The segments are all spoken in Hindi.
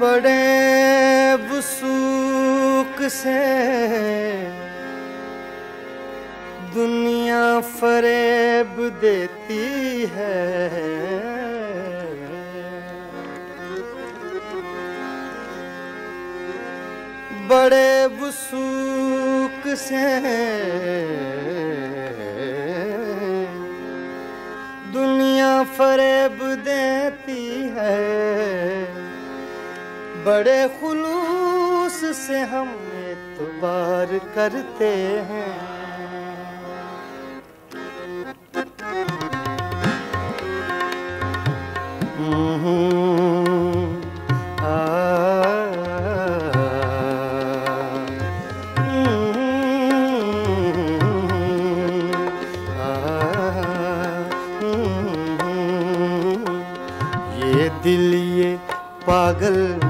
बड़े वसूक से दुनिया फरेब देती है। बड़े वसूक से दुनिया फरेब देती है। बड़े खुलूस से हम एतबार करते हैं। ये दिल ये पागल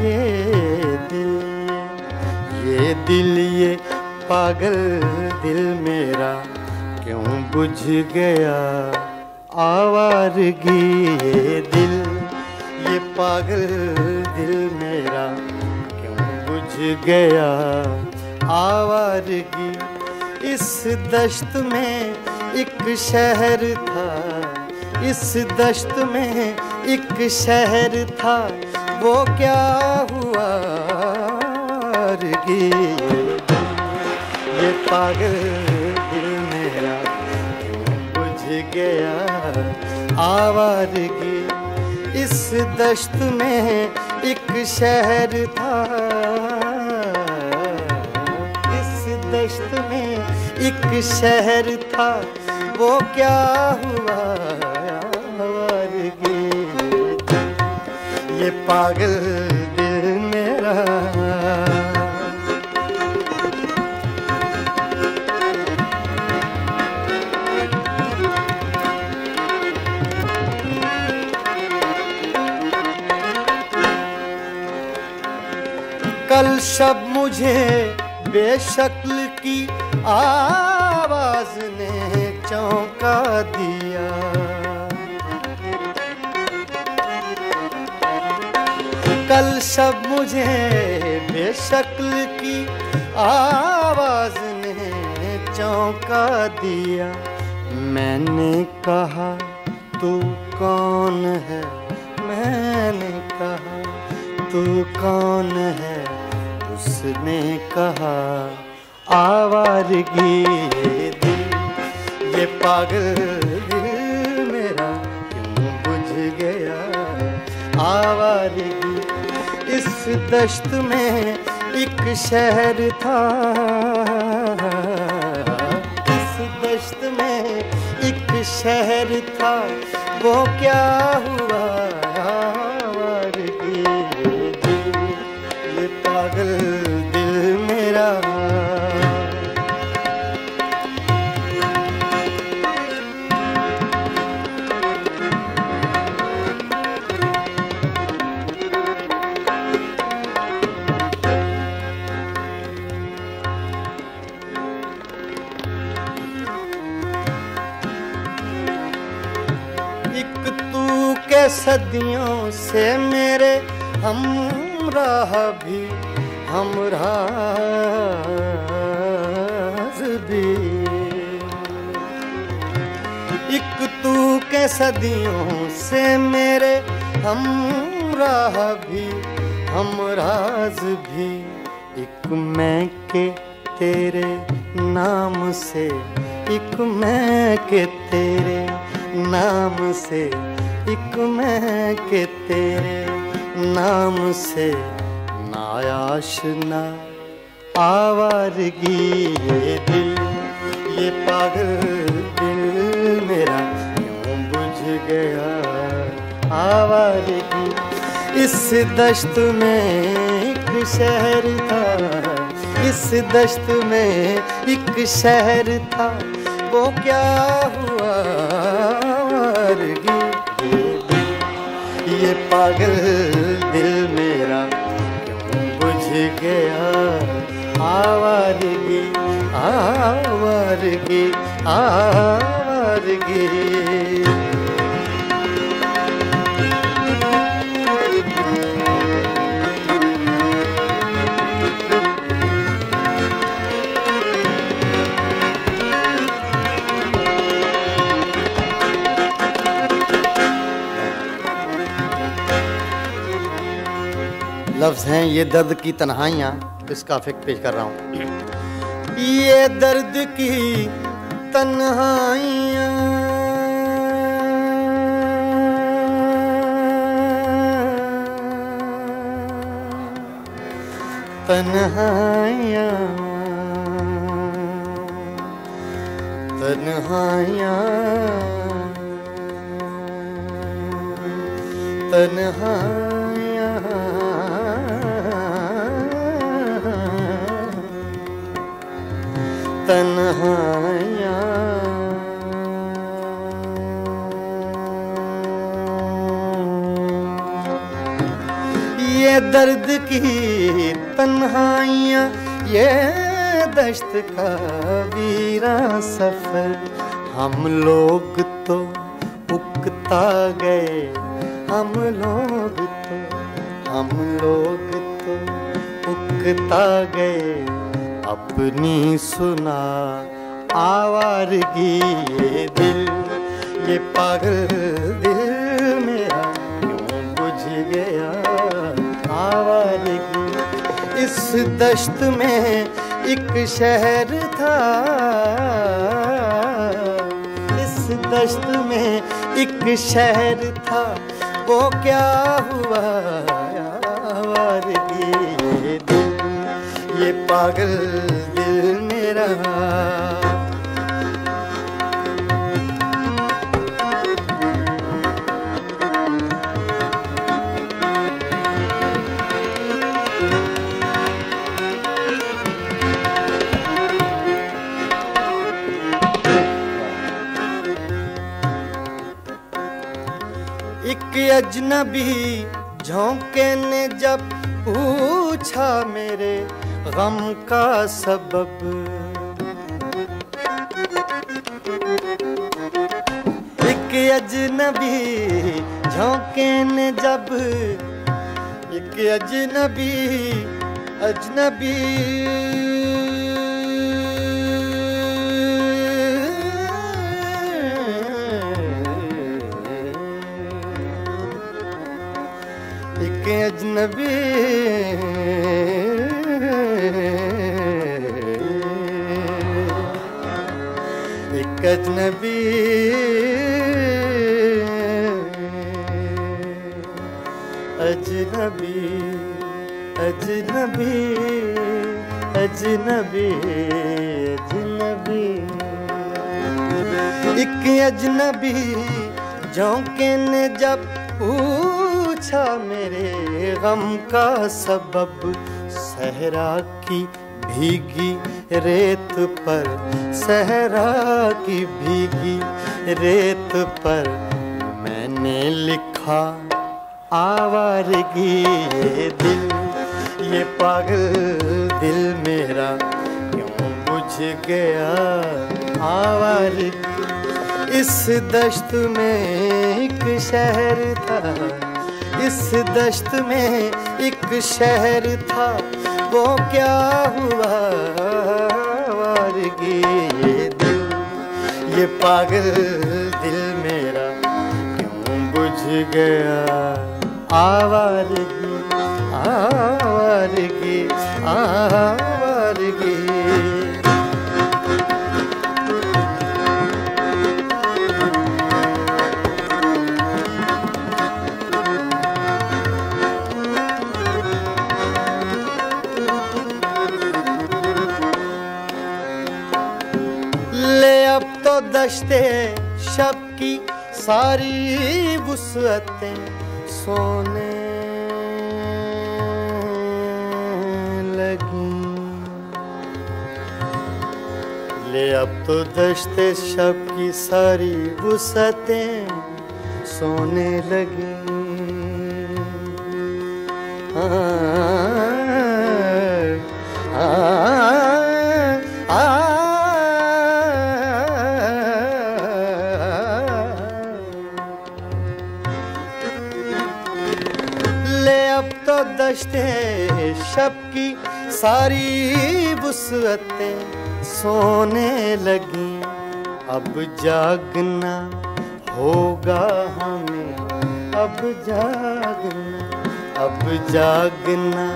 ये दिल ये दिल, ये पागल दिल मेरा क्यों बुझ गया? आवारगी ये दिल, ये पागल दिल मेरा क्यों बुझ गया? आवारगी इस दश्त में एक शहर था, इस दश्त में एक शहर था वो क्या हुआ? रगी ये पागल दिल मेरा बुझ गया। आवारगी। इस दश्त में एक शहर था। इस दश्त में एक शहर था। वो क्या हुआ? ये पागल दिल मेरा। कल शब मुझे बेशक्ल की आवाज़ ने चौंका दिया। कल सब मुझे बेशक्ल की आवाज़ ने चौंका दिया। मैंने कहा, तू कौन है? मैंने कहा, तू कौन है? उसने कहा आवारगी ये दिल ये पागल दिल मेरा क्यों बुझ गया? आवारगी दश्त में एक शहर था। इस दश्त में एक शहर था। वो क्या हुआ? सदियों से मेरे हम राह भी हम भी। एक तू के सदियों से मेरे हम राह भी हम भी। एक मैं के तेरे नाम से, एक मैं के तेरे नाम से एक मैं के तेरे नाम से नायाशना आवारगी ये दिल, ये पागल दिल मेरा क्यों बुझ गया? आवारगी इस दश्त में एक शहर था, इस दश्त में एक शहर था, वो क्या हुआ? पागल दिल मेरा क्यों बुझ गया? आवारगी आवारगी आवारगी हैं, ये दर्द की तन्हाइयाँ इसका फिक पेश कर रहा हूँ। ये दर्द की तन्हाइयाँ। तन्हाइयाँ तन्हाइयाँ तन्हाइयाँ। तन्हाइयाँ। ये दर्द की तन्हाइयाँ, ये दश्त का वीरा सफ़र। हम लोग तो उकता गए, हम लोग तो हम लोग तो उकता गए। अपनी सुना आवारगी ये दिल। ये पागल दिल मेरा, क्यों बुझ गया आवारगी इस दश्त में एक शहर था। इस दश्त में एक शहर था। वो क्या हुआ? ये पागल दिल मेरा। एक अजनबी झोंके ने जब पूछा मेरे गम का सबब। एक अजनबी झोंके ने जब एक अजनबी अजनबी। एक अजनबी अजनबी अजनबी अजनबी अजनबी अजनबी। एक अजनबी झोंके ने जब पूछा मेरे गम का सबब, सहरा की भीगी रेत पर सहरा की भीगी। रेत पर मैंने लिखा, आवारगी ये दिल, ये पागल दिल मेरा। क्यों बुझ गया आवारगी? इस दश्त में एक शहर था, इस दश्त में एक शहर था। वो क्या हुआ? वारगी ये दिल। ये पागल दिल मेरा क्यों बुझ गया? आवारगी आवारगी आवारगी तो दश्ते शब की सारी वुसअतें सोने लगी। ले अब तो दश्ते शब की सारी वुसअतें सोने लगी। आ, सारी वसअतें सोने लगी। अब जागना होगा हमें। अब जागना अब जागना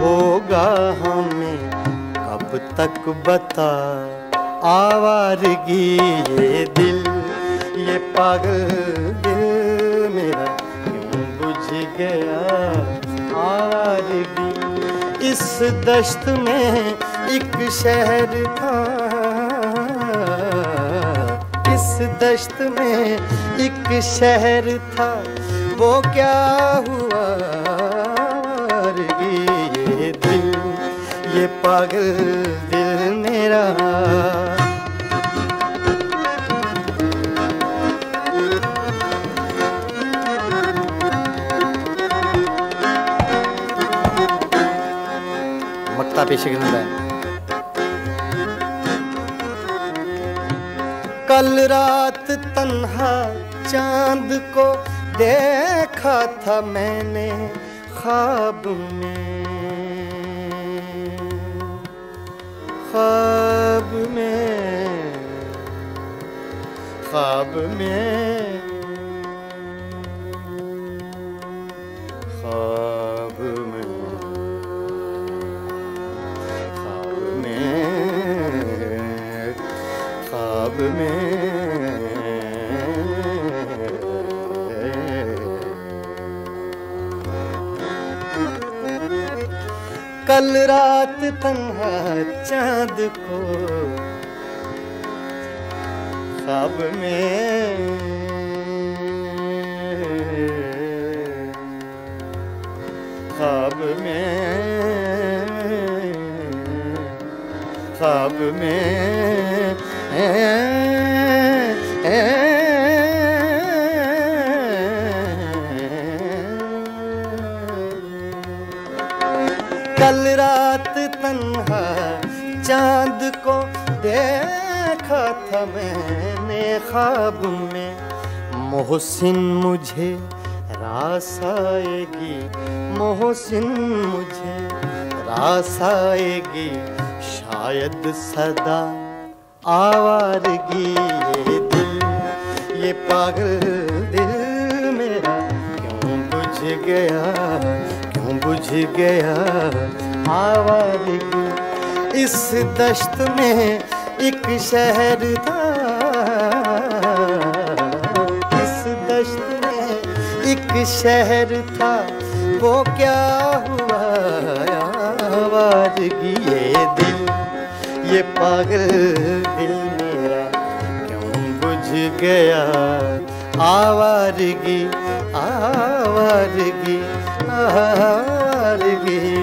होगा हमें। कब तक बता आवारगी ये दिल। ये पागल दिल मेरा क्यों बुझ गया? इस दश्त में एक शहर था। इस दश्त में एक शहर था। वो क्या हुआ? ये दिल, ये पागल दिल मेरा। है। कल रात तन्हा चाँद को देखा था मैंने ख्वाब में। ख्वाब में ख्वाब में। कल रात तन्हा चाँद को ख्वाब में ख्वाब में ख्वाब में ए, ए, कल रात तन्हा चाँद को देखा था मैंने ख्वाब में। मोहसिन मुझे रास आएगी, मोहसिन मुझे रास आएगी, शायद सदा आवारगी ये दिल, ये पागल दिल मेरा क्यों बुझ गया? बुझ गया आवारगी इस दश्त में एक शहर था। इस दश्त में एक शहर था। वो क्या हुआ? आवारगी ये दिल, ये पागल दिल मेरा क्यों बुझ गया? आवारगी आवारगी आ के